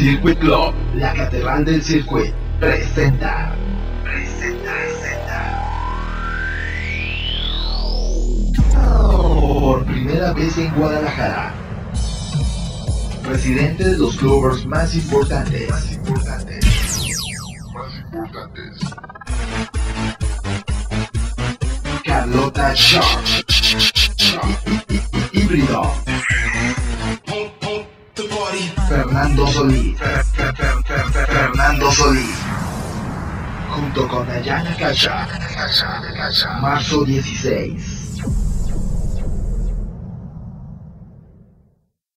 Circuit Club, la catedral del circuit, presenta. Presenta, presenta. Por primera vez en Guadalajara. Presidente de los Clovers más importantes. Más importantes. Más importantes. Carlota Shaw. Híbrido. Fernando Solís. Fer- Fer- Fer- Fer- Fer- Fernando Solís. Junto con Dayana Cacha. Marzo 16.